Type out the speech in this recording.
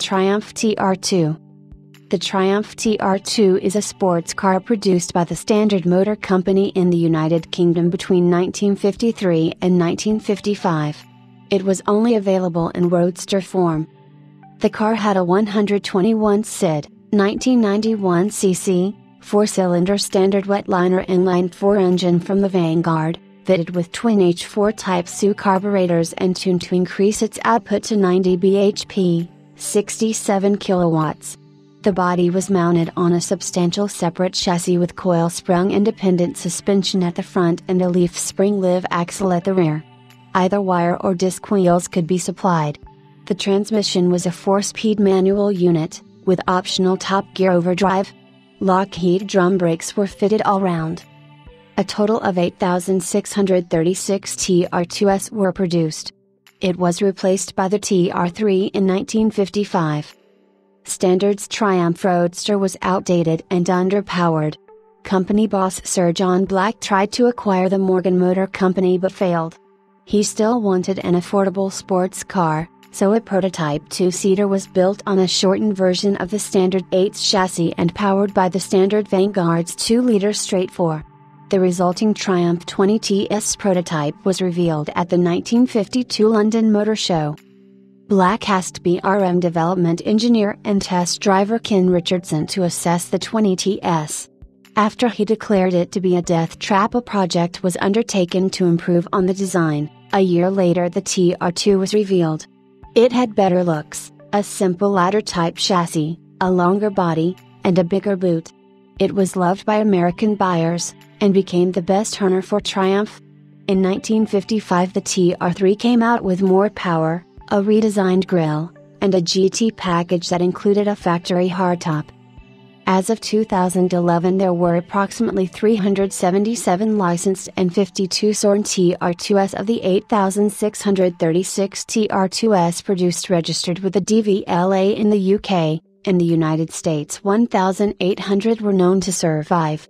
Triumph TR2 The Triumph TR2 is a sports car produced by the Standard Motor Company in the United Kingdom between 1953 and 1955. It was only available in roadster form. The car had a 121 SID, 1991 cc, four cylinder standard wetliner inline 4 engine from the Vanguard, fitted with twin H4 Type SU carburetors and tuned to increase its output to 90 bhp, 67 kilowatts. The body was mounted on a substantial separate chassis with coil sprung independent suspension at the front and a leaf spring live axle at the rear. Either wire or disc wheels could be supplied. The transmission was a 4 speed manual unit, with optional top gear overdrive. Lockheed drum brakes were fitted all round. A total of 8,636 TR2S were produced. It was replaced by the TR3 in 1955. Standard's Triumph Roadster was outdated and underpowered. Company boss Sir John Black tried to acquire the Morgan Motor Company but failed. He still wanted an affordable sports car, so a prototype two-seater was built on a shortened version of the standard 8 chassis and powered by the standard Vanguard's 2-liter straight 4. The resulting Triumph 20TS prototype was revealed at the 1952 London Motor Show. Black asked BRM development engineer and test driver Ken Richardson to assess the 20TS. After he declared it to be a death trap, a project was undertaken to improve on the design. A year later, the TR2 was revealed. It had better looks, a simple ladder type chassis, a longer body, and a bigger boot. It was loved by American buyers, and became the best earner for Triumph. In 1955, the TR3 came out with more power, a redesigned grille, and a GT package that included a factory hardtop. As of 2011, there were approximately 377 licensed and 52 SORN TR2S of the 8,636 TR2S produced registered with the DVLA in the UK. In the United States, 1,800 were known to survive.